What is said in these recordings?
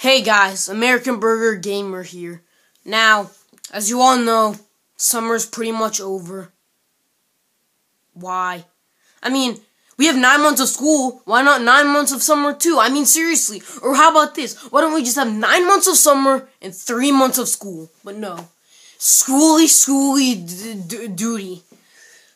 Hey guys, American Burger Gamer here. Now, as you all know, summer's pretty much over. Why? I mean, we have nine months of school. Why not nine months of summer too? I mean, seriously. Or how about this? Why don't we just have nine months of summer and three months of school? But no. Schooly, schooly duty.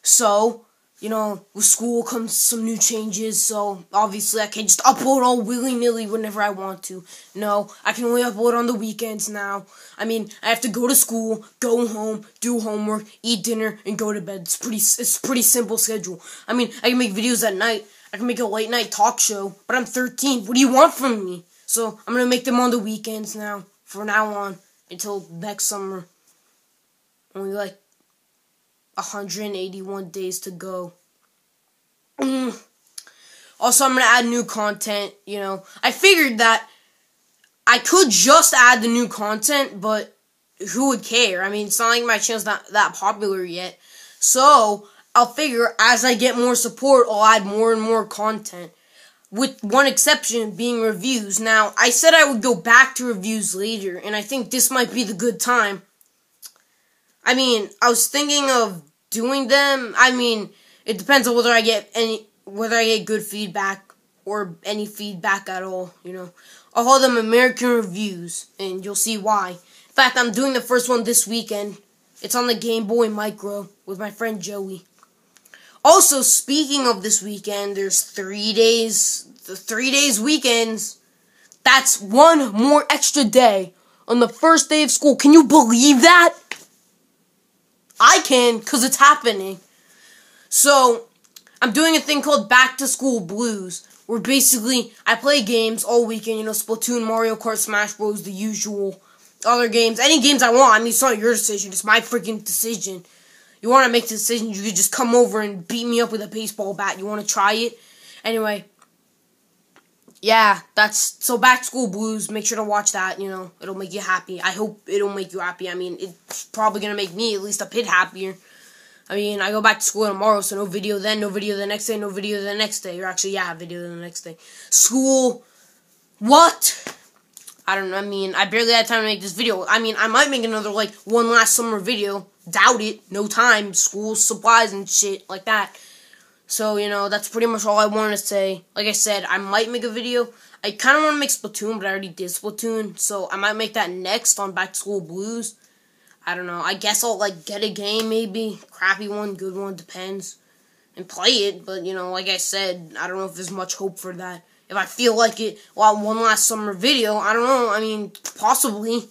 So, you know, with school comes some new changes, so obviously I can't just upload all willy nilly whenever I want to. No, I can only upload on the weekends now. I mean, I have to go to school, go home, do homework, eat dinner, and go to bed. It's pretty, it's pretty simple schedule. I mean, I can make videos at night. I can make a late night talk show, but I'm 13. What do you want from me? So I'm gonna make them on the weekends now, from now on, until next summer. Only like 181 days to go. Mm. Also, I'm gonna add new content. You know, I figured that I could just add the new content, but who would care? I mean, it's not like my channel's not that popular yet. So, I'll figure as I get more support, I'll add more and more content. With one exception being reviews. Now, I said I would go back to reviews later, and I think this might be the good time. I mean, I was thinking of doing them. I mean, it depends on whether I get any, whether I get good feedback or any feedback at all. You know, I'll call them American reviews, and you'll see why. In fact, I'm doing the first one this weekend. It's on the Game Boy Micro with my friend Joey. Also, speaking of this weekend, there's three days, the three days weekends. That's one more extra day on the first day of school. Can you believe that? I can, because it's happening. So, I'm doing a thing called Back to School Blues, where basically I play games all weekend, you know, Splatoon, Mario Kart, Smash Bros, the usual other games, any games I want. I mean, it's not your decision, it's my freaking decision. You want to make the decision, you could just come over and beat me up with a baseball bat. You want to try it? Anyway, yeah, that's so back school blues. Make sure to watch that. You know, it'll make you happy. I hope it'll make you happy. I mean, it's probably gonna make me at least a bit happier. I mean, I go back to school tomorrow, so no video then, no video the next day, no video the next day. Or actually, yeah, video the next day. School, what? I don't know. I mean, I barely had time to make this video. I mean, I might make another like one last summer video. Doubt it. No time. School supplies and shit like that. So, you know, that's pretty much all I wanted to say. Like I said, I might make a video. I kind of want to make Splatoon, but I already did Splatoon. So, I might make that next on Back to School Blues. I don't know. I guess I'll, like, get a game, maybe. Crappy one, good one, depends. And play it. But, you know, like I said, I don't know if there's much hope for that. If I feel like it, well, one last summer video, I don't know. I mean, possibly.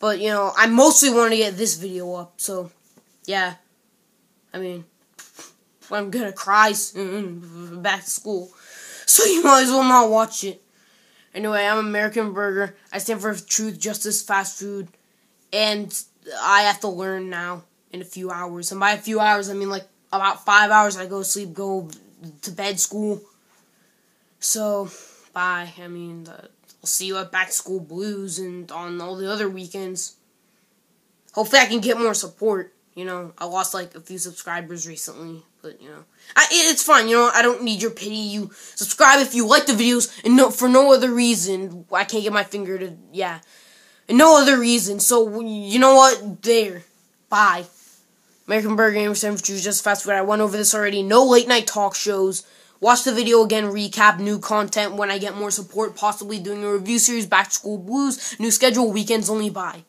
But, you know, I mostly want to get this video up. So, yeah. I mean... I'm gonna cry soon back to school. So you might as well not watch it. Anyway, I'm American Burger. I stand for truth, justice, fast food. And I have to learn now in a few hours. And by a few hours, I mean like about five hours. I go sleep, go to bed, school. So, bye. I mean, I'll see you at Back to School Blues and on all the other weekends. Hopefully, I can get more support. You know, I lost like a few subscribers recently, but you know, I, it's fine. You know, I don't need your pity. You subscribe if you like the videos, and no for no other reason. I can't get my finger to yeah, and no other reason. So you know what? There, bye. American Burger Gamer Sandwich just fast food. I went over this already. No late night talk shows. Watch the video again, recap new content when I get more support, possibly doing a review series, back to school blues, new schedule, weekends only, bye.